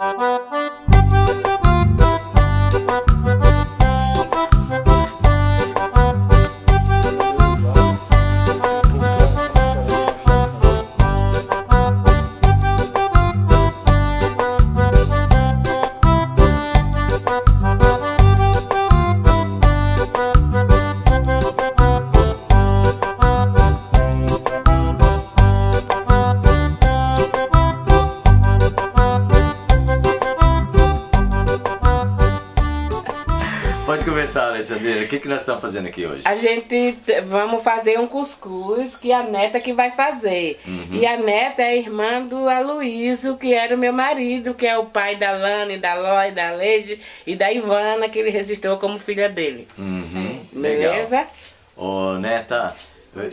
Pode que, que nós estamos fazendo aqui hoje? A gente vamos fazer um cuscuz que a neta que vai fazer. Uhum. E a neta é irmã do Aloysio, que era o meu marido, que é o pai da Lana, e da Lói, da Leide e da Ivana, que ele registrou como filha dele. Uhum, legal. Beleza? Ô, Neta.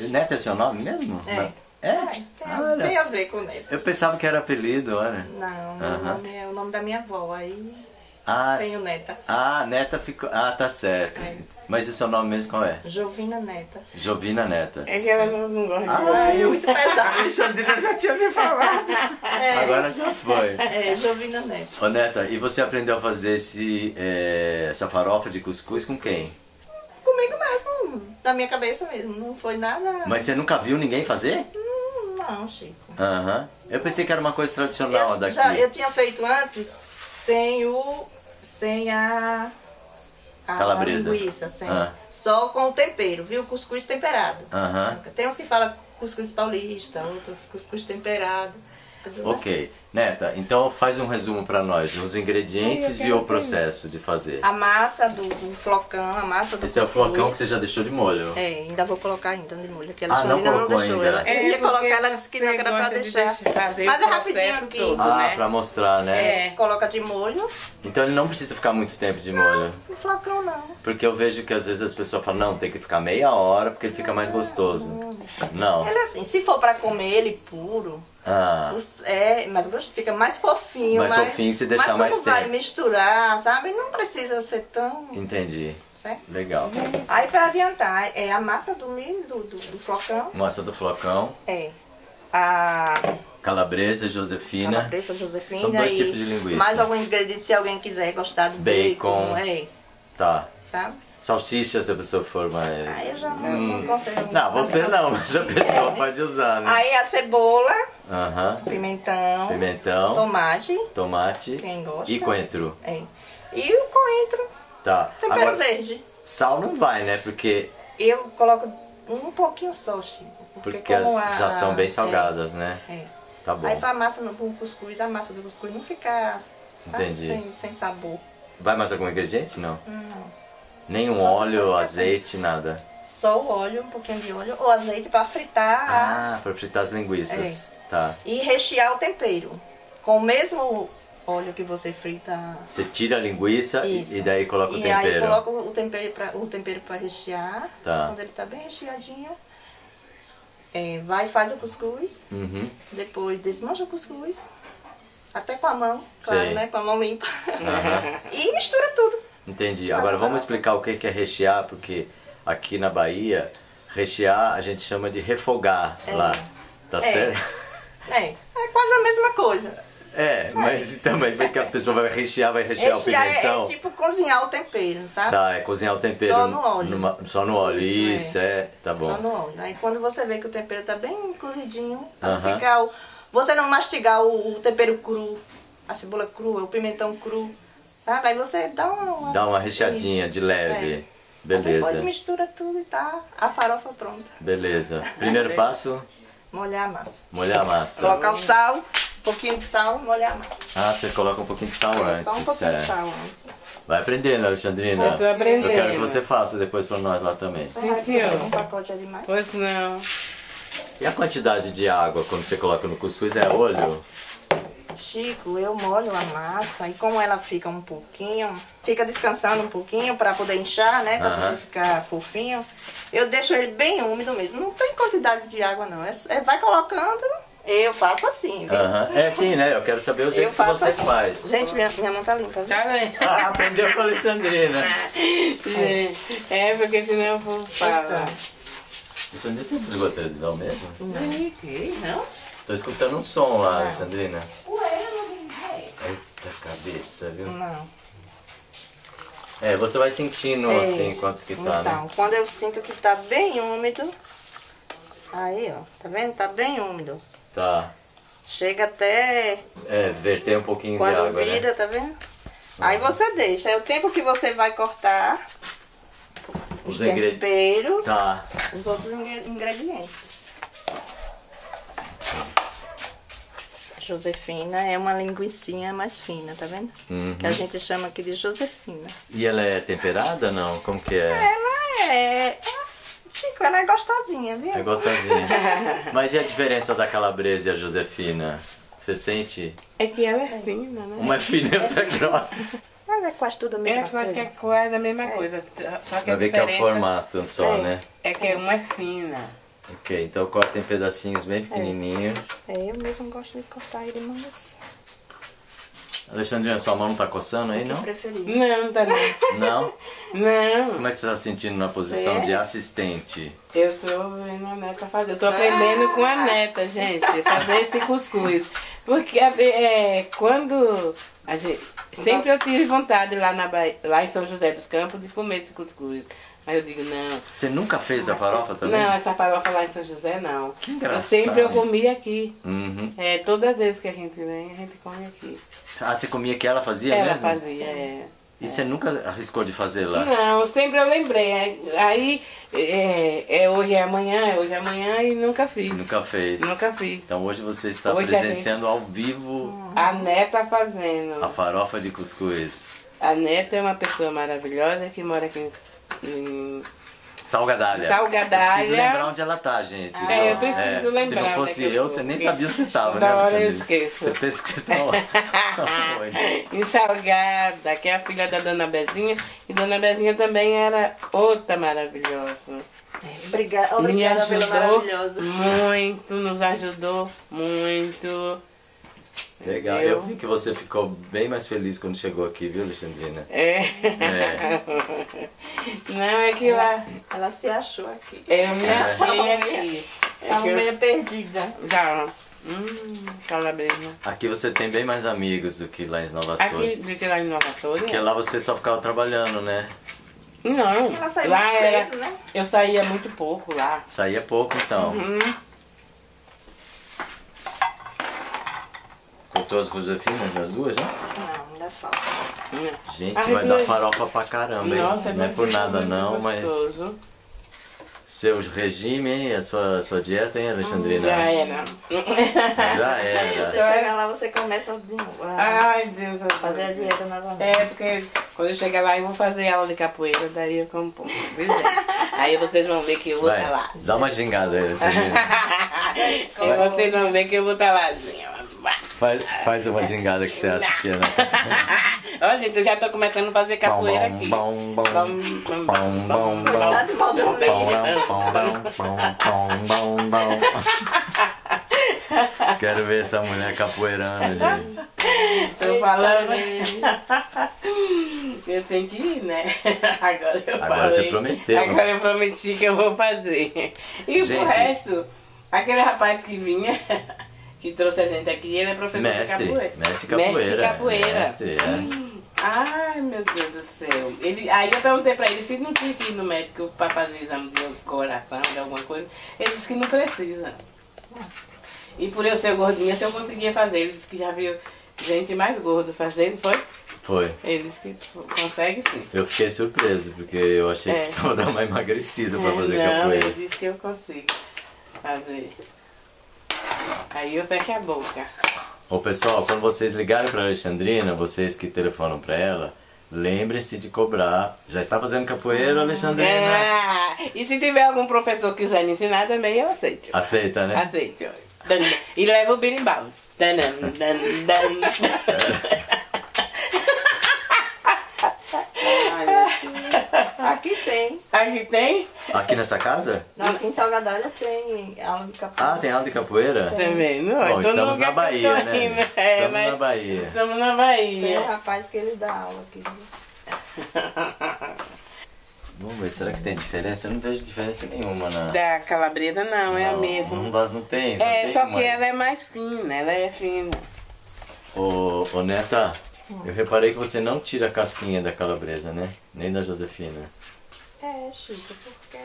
Neta é seu nome mesmo? É. É? Tem, Olha tem a ver com neto. Eu pensava que era apelido, olha. Não, nome é o nome da minha avó, aí Ah, tenho neta. ah, Neta ficou. Ah, tá certo. É. Mas o seu nome mesmo qual é? Jovina Neta. Jovina Neta. É que ela não, gosta de Ah, Eu pesado. Alexandrina já tinha me falado. É, Agora já foi. é Jovina Neta. Ô Neta, e você aprendeu a fazer esse, é, essa farofa de cuscuz com quem? Comigo mesmo, da minha cabeça mesmo. Não foi nada. Mas você nunca viu ninguém fazer? Hum, Não, Chico. Aham. Eu pensei que era uma coisa tradicional Eu, daqui. já, eu tinha feito antes sem o. sem a. a Calabresa. linguiça, sem. Ah. Só com o tempero, viu? Cuscuz temperado. Aham. Tem uns que falam cuscuz paulista, outros cuscuz temperado. Ok. Neta, então faz um resumo pra nós, os ingredientes e o processo de fazer. A massa do, do flocão, a massa do Esse é o cuscuz. flocão que você já deixou de molho. É, ainda vou colocar ainda de molho, que a Ah, não Alexandrina não, deixou. ainda. Ela, É, eu ia colocar, ela disse que não era pra gosta de deixar. deixar- fazer Mas é rapidinho aqui. todo. Ah, né? pra mostrar, né? É, coloca de molho. Então ele não precisa ficar muito tempo de molho. O flocão não. Porque eu vejo que às vezes as pessoas falam, não, tem que ficar meia hora porque ele fica mais gostoso. Não. Ele é assim, se for pra comer ele puro, Ah, os- é mais gostoso, fica mais fofinho. Mais fofinho se deixar mas mais quando vai tempo. misturar, sabe? Não precisa ser tão. entendi. Certo? Legal. Aí pra adiantar, é a massa do milho, do, do, do flocão. Massa do flocão, É. A calabresa, josefina. calabresa Josefina São dois tipos de linguiça. mais algum ingrediente se alguém quiser gostar do Bacon. bacon, é, Tá. sabe? Salsicha se a pessoa for mais. Aí eu já não, não consigo. Hum. Não, você não, mas a pessoa pode usar, né? Aí a cebola, Aham. pimentão, Pimentão, tomate, tomate quem gosta. e coentro. É. E o coentro, Tá. tempero Agora, verde. sal não vai, né? Porque, Eu coloco um pouquinho só, Chico. porque as como a- já são bem é, salgadas, né? É. Tá bom. Aí pra massa no pro cuscuz, a massa do cuscuz não ficar sabe, Entendi. sem, sem sabor. Vai mais algum ingrediente? Não. Não. Nenhum óleo, fosse azeite, nada. Só o óleo, um pouquinho de óleo, ou azeite pra fritar a- Ah, pra fritar as linguiças. É. Tá. e rechear o tempero. Com o mesmo óleo que você frita. Você tira a linguiça e- Isso. e daí coloca o e aí tempero. coloca o tempero pra, o tempero pra rechear. Tá. Quando ele tá bem recheadinho. é, vai e faz o cuscuz. Uhum. Depois desmancha o cuscuz. Até com a mão, claro, Sei. né? Com a mão limpa. Aham. e mistura tudo. Entendi. Agora vamos explicar o que que é rechear, porque aqui na Bahia, rechear a gente chama de refogar lá. Tá É. certo? É, é quase a mesma coisa. É, mas também porque a pessoa vai rechear, vai rechear, Rechear o é, pimentão. é tipo cozinhar o tempero, sabe? Tá, é cozinhar o tempero Só no óleo. numa- só no óleo. Isso, Isso, é. Tá bom. Só no óleo. Aí quando você vê que o tempero tá bem cozidinho, pra não Aham. ficar o, você não mastigar o, o tempero cru, a cebola crua, o pimentão cru, sabe? Aí você dá uma... Dá uma recheadinha Isso. de leve. É. Depois Beleza. mistura tudo e tá a farofa pronta. Beleza. Primeiro passo, Molhar a massa. molhar a massa. Colocar o sal, um pouquinho de sal, molhar a massa. Ah, você coloca um pouquinho de sal É, antes. só um pouquinho de certo. sal antes. Vai aprendendo, Alexandrina. Eu tô aprendendo. Eu quero que você faça depois pra nós lá também. Sim, senhor. um pacote é demais. Pois não. E a quantidade de água quando você coloca no cuscuz é olho? Chico, eu molho a massa e como ela fica um pouquinho, fica descansando um pouquinho para poder inchar, né? Para poder ficar fofinho. Eu deixo ele bem úmido mesmo. Não tem quantidade de água não. É, é- vai colocando. Eu faço assim, viu? É sim, né? Eu quero saber o jeito que você assim. faz. Gente, minha, minha mão tá limpa. viu? Tá bem. Ah, aprendeu com a Alexandrina. Gente, É, porque senão eu vou falar. Então. Alexandrina, você desligou a televisão mesmo? Ih, Não? Tô escutando um som lá, Ah. Alexandrina. Ué, Eita cabeça, viu? Não. É, você vai sentindo É, assim quanto que tá, então, né? quando eu sinto que tá bem úmido, aí, ó, tá vendo? Tá bem úmido. Tá. Chega até É, verter um pouquinho de quando água, vira, né? tá vendo? Aí você deixa. É o tempo que você vai cortar Os os ingredientes. Tá. os outros ingre- ingredientes. Josefina é uma linguiçinha mais fina, tá vendo? Uhum. Que a gente chama aqui de Josefina. E ela é temperada não? Como que é? Ela é. ela- Chico, ela é gostosinha, viu? É gostosinha. Mas e a diferença da calabresa e a Josefina? Você sente? É que ela é fina, né? Uma é fina e outra é grossa. Mas é quase tudo a É mesma é coisa. quase a mesma coisa. Só que Pra a ver que é o formato só, É. né? é que uma é fina. Ok, então corta em pedacinhos bem pequenininhos. É, eu mesmo gosto de cortar ele mais. Alexandrina, sua mão não tá coçando aí, não? Preferido. Não, tá não. Não? Não. Como é que você tá sentindo na posição de assistente? Eu tô vendo a neta fazer. Eu tô aprendendo com a neta, gente, fazer esse cuscuz. Porque é, quando a gente. Sempre eu tive vontade lá, na Bahia, lá em São José dos Campos de comer esse cuscuz. Mas eu digo, não. Você nunca fez a farofa também? Não, essa farofa lá em São José não. Que Eu engraçado. sempre eu comi aqui. Uhum. É, todas as vezes que a gente vem, a gente come aqui. Ah, você comia que ela fazia Ela mesmo? fazia, é. E você nunca arriscou de fazer lá? Não, sempre eu lembrei. Aí é, é hoje é amanhã, é hoje é amanhã e nunca fiz. Nunca fez. Nunca fiz. Então hoje você está Hoje presenciando ao vivo A neta fazendo. a farofa de cuscuz. A neta é uma pessoa maravilhosa que mora aqui em, em Salgadalha. Salgadalha. Eu preciso lembrar onde ela tá, gente. É, eu preciso Se lembrar não onde fosse é que eu eu, você nem sabia onde você tava, da né, hora eu esqueço. Você pesquisou. Foi. em Salgada, que é a filha da Dona Bezinha. E Dona Bezinha também era outra maravilhosa. Obrigada, Me obrigada pelo ajudou maravilhoso. muito, nos ajudou muito. Legal. Eu vi que você ficou bem mais feliz quando chegou aqui, viu, Alexandrina? É. É. Não, é que lá. Ela se achou aqui. Eu me É. achei aqui. É Tava que eu meio perdida. já. Hum, calabresa. Aqui você tem bem mais amigos do que lá em Nova Aqui, Soura. do que lá em Nova Soura? Porque lá você só ficava trabalhando, né? Não. Ela saiu lá muito era, cedo, né? Eu saía muito pouco lá. Saía pouco então. Hum, Cortou as Josefinas, as duas, né? Não, ainda falta. Gente, Ai, vai dar Deus. farofa pra caramba, hein? Nossa, não é por nada muito não, mas seu regime, hein? A sua, sua dieta, hein, Alexandrina? Já era. Já Você era. chegar lá, você começa de novo. a Ai, Deus. eu- fazer a dieta novamente. É, porque quando eu chegar lá eu vou fazer aula de capoeira, daí eu é. Aí vocês vão ver que eu vou estar Vai, lá. dá uma gingada aí, Alexandrina. Aí vocês vão ver que eu vou estar lá. Assim. Faz, faz uma gingada que você acha que é, né? Ó, gente, eu já tô começando a fazer capoeira aqui. Bom, bom, bom. Bom, bom, Bom, bom, bom. Cuidado, Valdemir. Bom, bom, bom, bom, bom. Quero ver essa mulher capoeirando, gente. Tô falando. Eu tenho que ir, né? Agora eu Agora falei. você prometeu. Agora eu prometi que eu vou fazer. E Gente. o resto, aquele rapaz que vinha, que trouxe a gente aqui, ele é professor Mestre, de capoeira. mestre capoeira. Mestre capoeira. Mestre, é. Ai, meu Deus do céu. Ele, aí eu perguntei pra ele se não tinha que ir no médico pra fazer exame de coração, de alguma coisa. Ele disse que não precisa. E por eu ser gordinha, se eu conseguia fazer. Ele disse que já viu gente mais gordo fazendo, foi? Foi. Ele disse que consegue sim. Eu fiquei surpreso, porque eu achei que É. precisava dar uma emagrecida pra fazer não, capoeira. ele disse que eu consigo fazer. Aí eu fecho a boca. Ô pessoal, quando vocês ligarem pra Alexandrina, vocês que telefonam pra ela, lembrem-se de cobrar. Já tá fazendo capoeira, Alexandrina? Ah, e se tiver algum professor que quiser me ensinar também, eu aceito. Aceita, né? Aceito. E leva o birimbau. Dan, dan, dan, dan. Ai, meu Deus. Aqui tem. Aqui tem Aqui nessa casa? Não, aqui em Salgadalha tem aula de capoeira. Ah, tem aula de capoeira? também. Não, Bom, então estamos na Bahia, tô né? É, Estamos na Bahia. Estamos na Tem um Bahia. rapaz que ele dá aula aqui. Vamos ver, será que tem diferença? Eu não vejo diferença nenhuma na. Da calabresa não, é a mesma. Não, dá- não tem. não É, tem só uma- que ela é mais fina, ela é fina. Ô, ô Neta, Eu reparei que você não tira a casquinha da calabresa, né? Nem da Josefina. É, Chico, porque.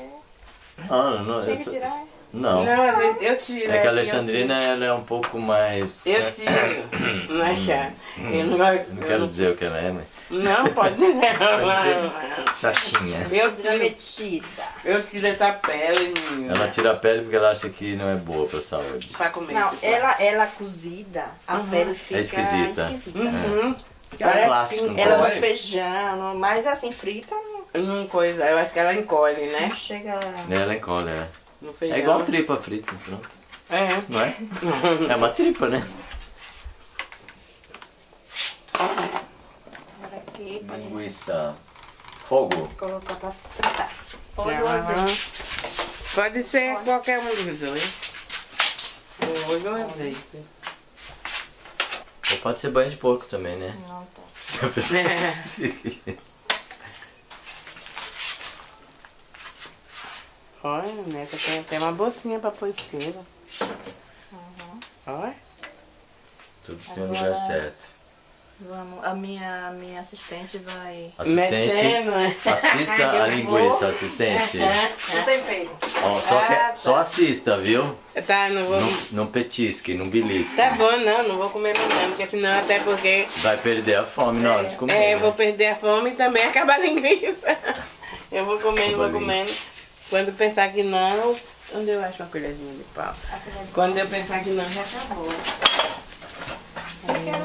Ah, não, Tinha eu que tirar? Não. Não, eu, tiro. É que a Alexandrina ela é um pouco mais. Eu tiro. Não é chá. Eu não gosto. Não quero dizer o que ela é, mas. Não, pode não. Pode Chatinha. Eu tiro, eu tiro essa pele, menina. Ela tira a pele porque ela acha que não é boa pra saúde. Pra comer. Não, ela, ela cozida, a pele fica É esquisita. esquisita. Uhum. É um clássico, não Ela pode? no feijão, mas assim, frita não, coisa, eu acho que ela encolhe, né? não chega. Ela encolhe, é. É igual tripa frita, pronto. É. Não é? É uma tripa, né? Aqui, pode Linguiça. Fogo. colocar pra fritar. Azeite. Pode ser qualquer um dos dois. Ou azeite. Ou pode ser banho de porco também, né? Não, tá. Se a pessoa- É. Olha, neta, tem até uma bolsinha pra pôr isqueira. Olha. Tudo tem o lugar certo. Vamos, a minha, a minha assistente vai. Assistente, Mexendo, né? assista a linguiça, vou. assistente. Não tem feio. Ó, só, que- Ah, tá. só assista, viu? Tá, não vou. Não, não petisque, não belisque. Tá bom, não, não vou comer mais não, porque senão até porque Vai perder a fome na hora de comer. é, eu né? vou perder a fome e também acabar a linguiça. Eu vou comendo, vou Acaba a comendo. Quando pensar que não, onde eu acho uma colherzinha de pau? Quando eu pensar que não, já acabou.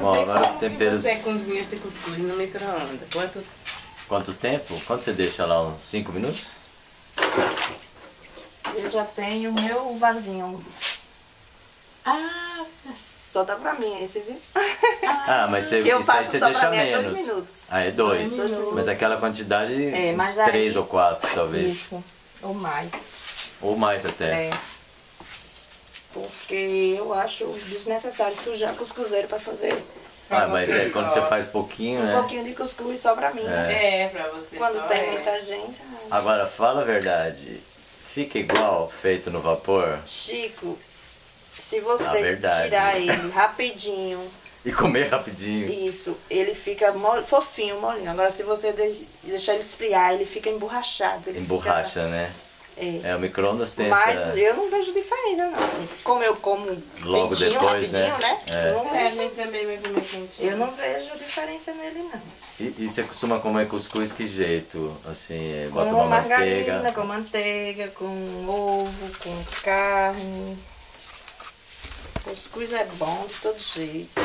Ó, agora os temperos. Você cozinha esse cuscuz no micro-ondas. Quanto Quanto tempo? Quanto você deixa lá? Uns 5 minutos? Eu já tenho o meu vasinho. Ah, Só dá pra mim esse, viu? Ah, mas você, eu isso aí você só deixa pra mim é dois menos. minutos. Ah, é dois. Dois minutos. Mas aquela quantidade, É, uns aí- três ou quatro, talvez. Isso. Ou mais. Ou mais até. É. Porque eu acho desnecessário sujar cuscuzeiro pra fazer Ah, mas é quando você faz pouquinho, um né? pouquinho de cuscuz só pra mim. É. é pra você. Quando tem é. muita gente. ah, Agora, fala a verdade. Fica igual feito no vapor? Chico, se você tirar ele rapidinho, E comer rapidinho. isso, ele fica mole, fofinho, molinho. Agora se você de- deixar ele esfriar, ele fica emborrachado. ele Emborracha, né? fica- é. É, o micro-ondas tem Mas essa... eu não vejo diferença, não. Assim, como eu como Logo quentinho, depois, né? rapidinho, né? É. Eu, não É, vejo, gente também eu não vejo diferença nele, não. E, e você costuma comer cuscuz que jeito? Assim, é, bota com uma margarina, manteiga. com manteiga, com ovo, com carne. Cuscuz é bom de todo jeito.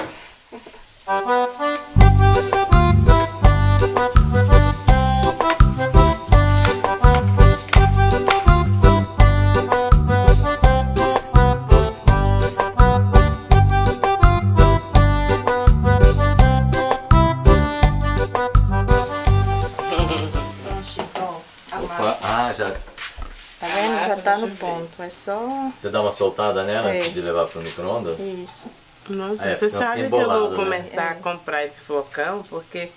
Ah, já... Tá vendo? Ah, Já tá no ponto. É só Você dá uma soltada nela É. antes de levar pro micro-ondas? isso. Nossa, É, você sabe que eu vou né? começar a É. comprar esse flocão, porque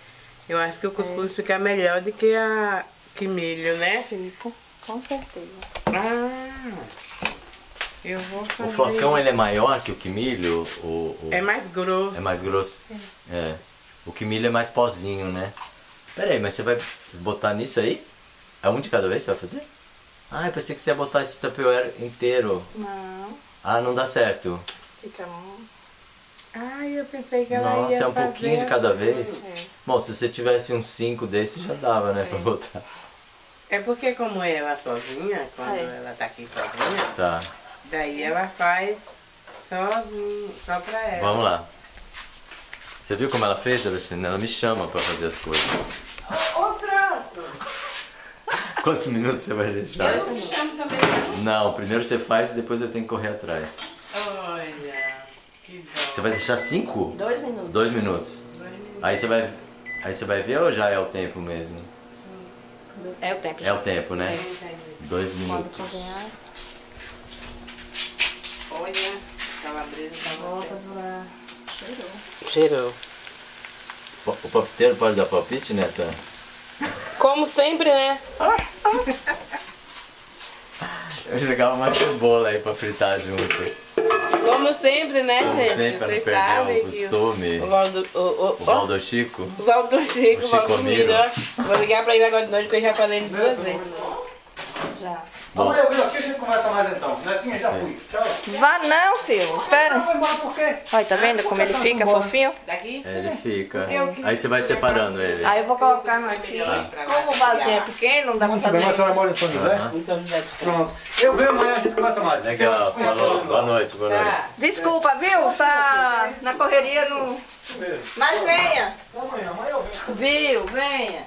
eu acho que o cuscuz fica melhor do que a que milho, né? Fica, com certeza. Ah, eu vou fazer. O flocão ele é maior que o quimilho? O, o... É mais grosso. É mais grosso? É. O quimilho é mais pozinho, né? Pera aí, mas você vai botar nisso aí? É um de cada vez que você vai fazer? Ah, eu pensei que você ia botar esse tapioca inteiro. Não, Ah, não dá certo. fica muito. Ai, eu pensei que ela Nossa, ia é um fazer pouquinho de cada vez. É. Bom, se você tivesse uns 5 desses já dava, né, pra botar. É porque como ela sozinha, quando É. ela tá aqui sozinha, Tá, daí ela faz sozinha, só pra ela. vamos lá. Você viu como ela fez, Alexandre? Ela me chama pra fazer as coisas. Ô, troço! Quantos minutos você vai deixar? Eu te chamo também. Não, primeiro você faz e depois eu tenho que correr atrás. Você vai deixar 5? Dois minutos. Dois minutos. Aí você vai. Aí você vai ver ou já é o tempo mesmo? É o tempo. É o tempo, né? Dois minutos. Olha, calabresa tá Volta pra... Cheirou. Cheirou. O o palpiteiro pode dar palpite, Neta? Como sempre, né? Eu jogava uma cebola aí pra fritar junto. Como sempre, né, Como gente? sempre, pra não Vocês perder sabem o que costume. O Valdo... O, o, O Valdo Chico. o Valdo Chico, O o Valdo Chicomiro. Miro. Vou ligar pra ele agora de noite, porque eu já falei ele duas vezes. Já. Amanhã eu aqui a gente conversa mais então. Netinha, já fui. Tchau. Vá não, filho. Espera. Não? Olha, tá vendo como ele fica fofinho? Daqui? Ele fica. Aí você vai separando ele. Aí eu vou colocar no aqui. Como o vasinho é pequeno, não dá pra Muito bem, mas a fazer. senhora mora em São José? Então, José. Pronto. Eu venho amanhã a gente conversa mais. Legal, falou. Boa noite, boa noite. Tá. Desculpa, viu? Tá na correria no. Mas venha. Amanhã, amanhã eu venho. Viu? Venha.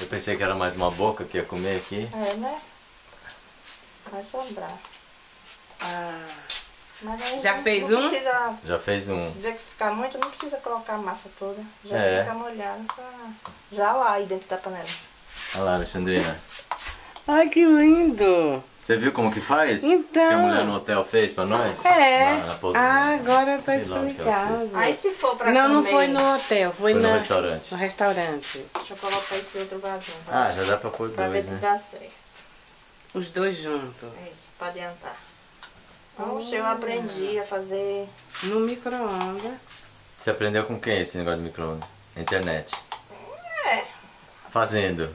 Eu pensei que era mais uma boca que ia comer aqui. É, né? Vai sobrar. Ah, Mas aí Já não- fez não um? Precisa, Já fez um. se que ficar muito, não precisa colocar a massa toda. Já É. fica molhado. Pra... Já lá aí dentro da panela. Olha lá, Alexandrina. Ai, que lindo! Você viu como que faz? Então. Que a mulher no hotel fez pra nós? É. Na, na. Ah, agora tá explicado. Aí se for pra Não, não comer- foi no hotel, foi, Foi no restaurante. no restaurante. Deixa eu colocar esse outro vasinho. Ah, já dá pra pôr Pra ver dois, se né? dá certo. Os dois juntos. Aí, pra adiantar. Poxa, eu aprendi a fazer. No micro-ondas. Você aprendeu com quem esse negócio de micro-ondas? Internet. É. Fazendo.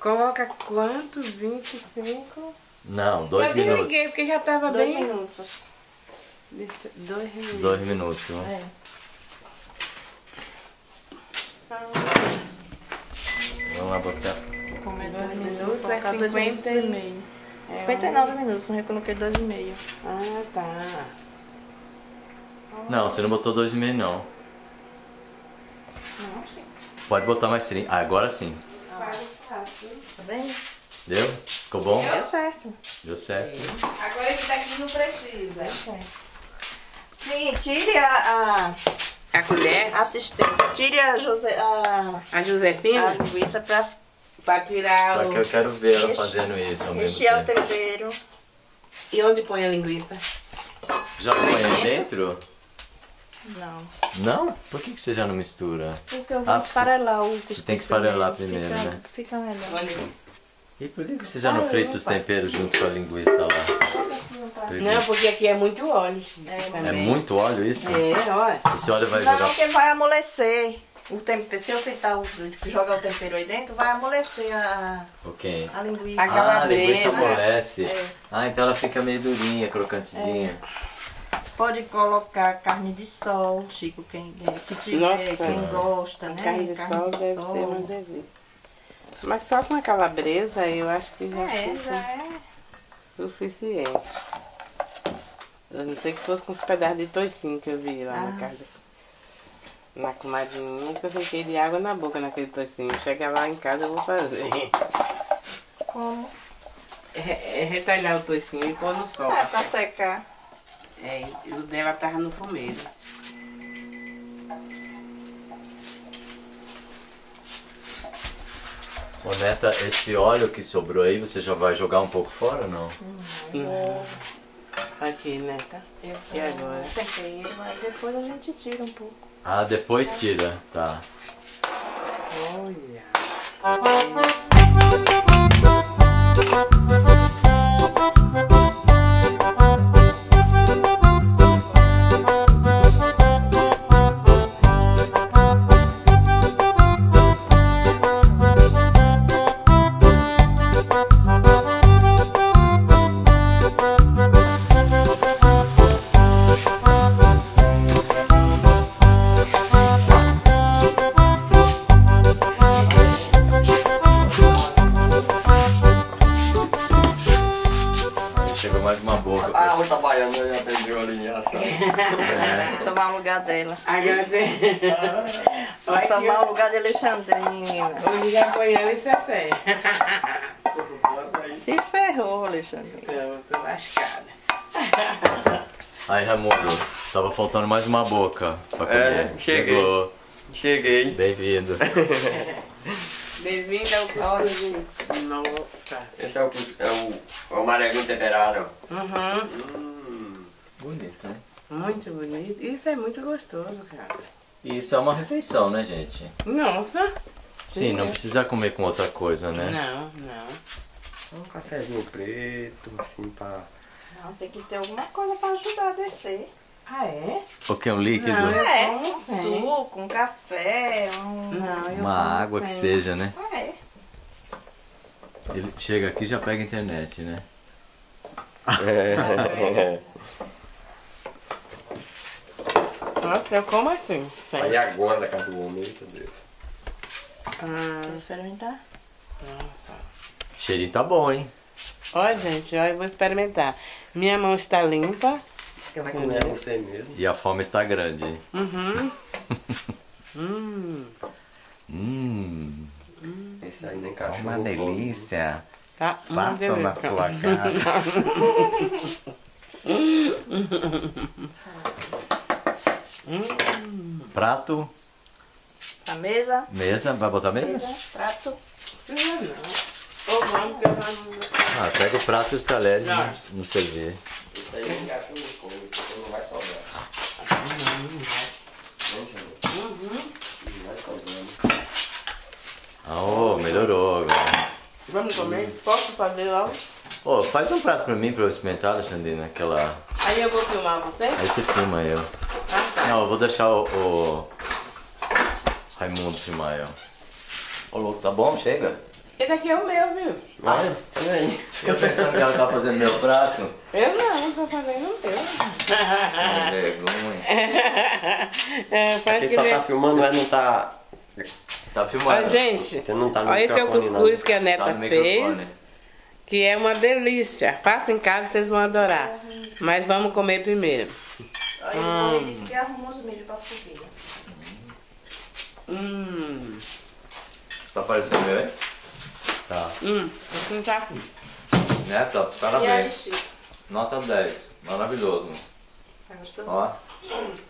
Coloca quanto? 25? Não, dois eu nem minutos. liguei porque já tava Dois bem. minutos. Dois minutos. Dois minutos. né? É. Vamos lá botar. Comer Dois dois minutos. minutos Vou é colocar dois 50 minutos e meio. 59 minutos, não coloquei dois e meio. Ah, tá. Não, você não botou dois e meio não. Não, sim. Pode botar mais 30. Ah, agora sim. Tá vendo? Deu? Ficou bom? Deu certo. Deu certo. Agora esse daqui não precisa. Deu certo. Sim, tire a, A colher? a assistente. Tire a, José, a, A a Josefina? linguiça pra Pra tirar Só o... que eu quero ver ela Este- fazendo isso ao mesmo encher o tempo. tempero. E onde põe a linguiça? Já põe dentro? Não. Não? Por que, que você já não mistura? Porque eu vou Ah, esfarelar o cuscuz. tem que esfarelar primeiro, fica, né? Fica melhor. E por que, que você já não frita os temperos junto com a linguiça lá? Não, porque aqui é muito óleo. É muito óleo isso? É, olha. Esse óleo vai Não, jogar. porque vai amolecer. O tempero, se eu fritar o, jogar o tempero aí dentro, vai amolecer a, Ok. a linguiça. A Ah, a calabresa. linguiça amolece. É. Ah, então ela fica meio durinha, crocantezinha. Pode colocar carne de sol, Chico, quem, se tiver, Nossa. quem gosta, né? Carne de sol deve ser uma delícia. Mas só com a calabresa eu acho que já É, fica já é. suficiente. Eu não sei que fosse com os pedaços de toicinho que eu vi lá Ah. na casa. Na comadinha, que eu fiquei de água na boca naquele toicinho. Chega lá em casa eu vou fazer. Como? É, é retalhar o toicinho e pôr no sol. É, pra secar. É, e o dela tava no fumeiro. Ô Neta, esse óleo que sobrou aí, você já vai jogar um pouco fora ou não? Aqui, né? Tá? Eu E agora? tempero, mas depois a gente tira um pouco. Ah, depois tira. Tá. Olha. Tomar o aqui, lugar de Alexandrina. Vou ligar com ela e se acerta. Se ferrou, Alexandrina. Então, tô lascada. Aí, Raimundo, tava faltando mais uma boca pra É, comer. cheguei. Chegou. Cheguei. Bem-vindo. Bem-vinda ao curso. Nossa. Esse é o, é o, é o mareguinho temperado. Uhum. Hum. Bonito, né? Muito bonito. Isso é muito gostoso, cara. E isso é uma refeição, né, gente? Nossa. Sim, não precisa comer com outra coisa, né? Não, não. Um cafezinho preto, assim, pra Não, tem que ter alguma coisa pra ajudar a descer. Ah, é? O que? Um líquido? Não, É, um sem? suco, um café, um... Não, Uma água que seja, né? Ah, é. Ele chega aqui e já pega a internet, né? É. Nossa, eu como assim. Aí agora na casa do homem, meu Deus. Ah, Vou experimentar. Cheirinho tá bom, hein? ó, gente, ó, eu vou experimentar. Minha mão está limpa. Vai comer você mesmo. E a fome está grande. Uhum. hum, Hum, Esse aí nem cachorro. uma delícia. tá uma na delícia. sua casa. Prato, A mesa, mesa, vai botar mesa? mesa, prato. Ô, vamos que eu vou- Ah, pega o prato e os talheres Não. no, no servir. Isso aí come, porque não vai sobrar. Não vai sobrando. Ah, ô, melhorou agora. Vamos comer? Posso fazer logo? Ô, faz um prato pra mim pra eu experimentar, Alexandrina, aquela... Aí eu vou filmar você? Aí você filma eu. Ah, tá. Não, eu vou deixar o, o Raimundo filmar eu. Ô, louco, tá bom? Chega. Esse aqui é o meu, viu? Vai. Aí. Eu pensando que ela tá fazendo meu prato. Eu não, tô fazendo o teu. Que vergonha. é, faz Quem que só tá filmando, mas não tá. Tá filmando. Ó, gente, Você não tá no ó, esse é o cuscuz não. que a Tá neta no fez, que é uma delícia. Faça em casa, vocês vão adorar. Mas vamos comer primeiro. Aí Hum. ele disse que arruma os milho pra fogueira. Hum, Tá aparecendo meu aí? Tá. hum, assim tá aqui. Neta, E aí, parabéns. Nota 10. Maravilhoso. Tá gostoso? Ó.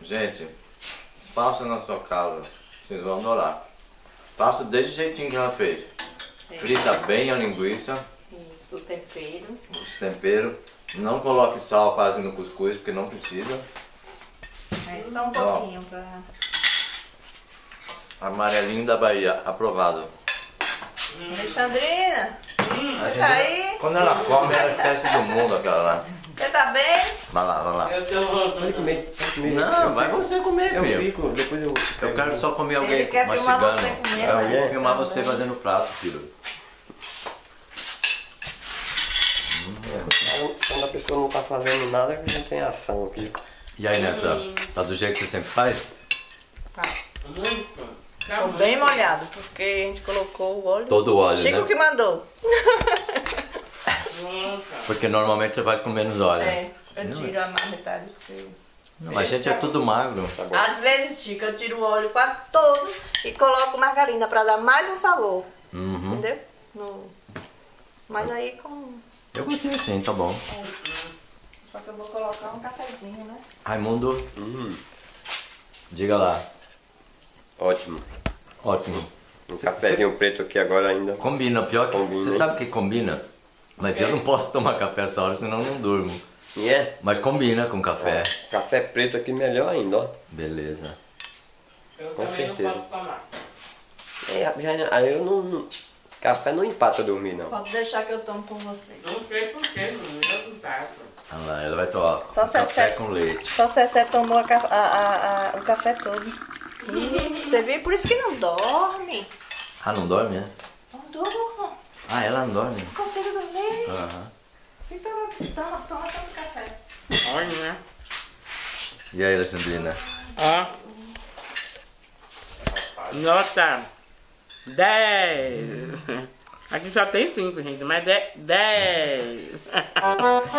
Gente, faça na sua casa. Vocês vão adorar. Faça desse jeitinho que ela fez. Frita bem a linguiça, Isso, o tempero. os temperos. Não coloque sal quase no cuscuz, porque não precisa. É, só um pouquinho pra... Amarelinho da Bahia, aprovado. Alexandrina, A tá aí? Quando ela come, ela esquece do mundo, aquela lá. você tá bem? Vai lá, vai lá. Eu tô... Pode comer, pode comer. Não, Eu vai fico- você comer, Eu filho. fico, depois eu. Eu quero só comer alguém Ele quer filmar mastigando. você comendo. Eu Ah, vou é? filmar Tá você fazendo prato, filho. Quando a pessoa não tá fazendo nada, a gente tem ação aqui. E aí, Neta? Tá do jeito que você sempre faz? Tá Ficou bem molhado, porque a gente colocou o óleo. Todo o óleo, Chico né? que mandou. Porque normalmente você faz com menos óleo. É, eu tiro a mais metade. Porque... Não, a gente é tudo magro. Tá. Às vezes, Chico, eu tiro o óleo quase todo e coloco margarina pra dar mais um sabor. Uhum. Entendeu? No... Mas aí com. Eu gostei assim, tá bom. Só que eu vou colocar um cafezinho, né? Raimundo, Hum, diga lá. ótimo. Ótimo. Um cafezinho preto aqui agora ainda. Combina, pior que. Combina. Você sabe que combina? Mas eu não posso tomar café essa hora, senão eu não durmo. E é? Mas combina com café. Café preto aqui melhor ainda, ó. Beleza. Eu Com também certeza. não posso tomar. É, já- aí eu não- Café não empata dormir, não. Pode deixar que eu tomo com você. Não sei porquê, não eu não faço. Olha lá, ela vai tomar Só um café com leite. Só Cessé tomou a a- a- a- o café todo. Ih, Você viu? Por isso que não dorme. Ah, não dorme, né? Não durmo. Ah, ela não dorme? Não consigo dormir. Aham. Sim, toma, toma, toma tanto café. Olha, né? E aí, Alexandrina? Ó. Nota 10. Aqui só tem 5, gente, mas 10. Legal.